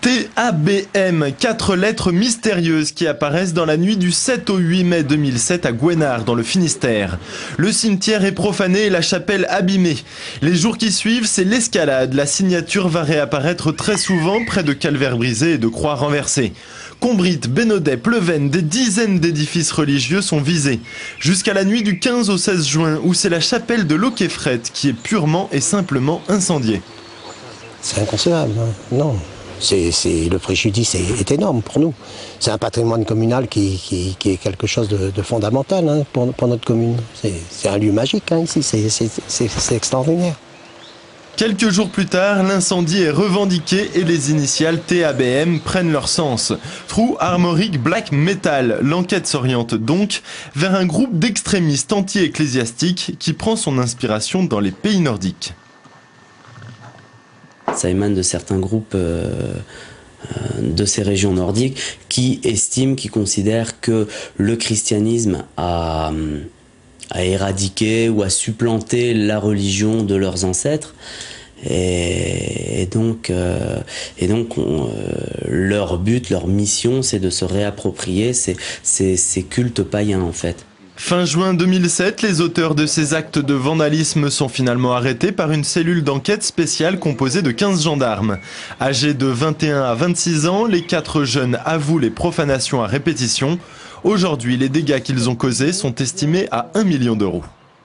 TABM, quatre lettres mystérieuses qui apparaissent dans la nuit du 7 au 8 mai 2007 à Gouenard, dans le Finistère. Le cimetière est profané et la chapelle abîmée. Les jours qui suivent, c'est l'escalade. La signature va réapparaître très souvent près de calvaires brisés et de croix renversées. Combrite, Bénodet, Pleven, des dizaines d'édifices religieux sont visés. Jusqu'à la nuit du 15 au 16 juin, où c'est la chapelle de Loquefret qui est purement et simplement incendiée. C'est inconcevable, hein. non c'est, le préjudice est, énorme pour nous. C'est un patrimoine communal qui, est quelque chose de, fondamental hein, pour, notre commune. C'est, un lieu magique hein, ici, c'est, extraordinaire. Quelques jours plus tard, l'incendie est revendiqué et les initiales TABM prennent leur sens. True Armoric Black Metal. L'enquête s'oriente donc vers un groupe d'extrémistes anti-ecclésiastiques qui prend son inspiration dans les pays nordiques ça émane de certains groupes euh, euh, de ces régions nordiques qui estiment, qui considèrent que le christianisme a, éradiqué ou a supplanté la religion de leurs ancêtres. Euh, et donc leur but, leur mission, c'est de se réapproprier ces cultes païens en fait. Fin juin 2007, les auteurs de ces actes de vandalisme sont finalement arrêtés par une cellule d'enquête spéciale composée de 15 gendarmes. Âgés de 21 à 26 ans, les quatre jeunes avouent les profanations à répétition. Aujourd'hui, les dégâts qu'ils ont causés sont estimés à 1 million d'euros.